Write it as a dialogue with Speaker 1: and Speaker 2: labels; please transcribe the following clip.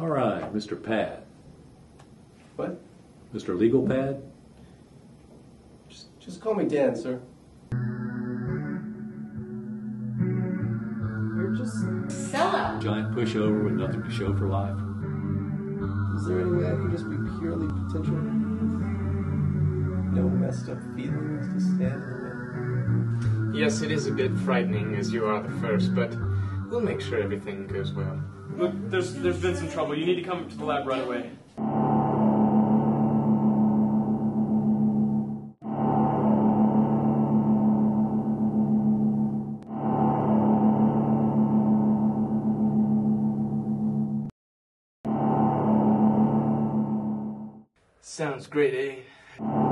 Speaker 1: All right, Mr. Pad.
Speaker 2: What?
Speaker 1: Mr. Legal Pad?
Speaker 2: Just, just call me Dan, sir. You're just.
Speaker 3: Sellout.
Speaker 1: Giant pushover with nothing to show for life.
Speaker 2: Is there any way I can just be purely potential? No messed up feelings to stand in the way?
Speaker 4: Yes, it is a bit frightening as you are the first, but we'll make sure everything goes well.
Speaker 5: Look, there's there's been some trouble. You need to come to the lab right away.
Speaker 4: Sounds great, eh?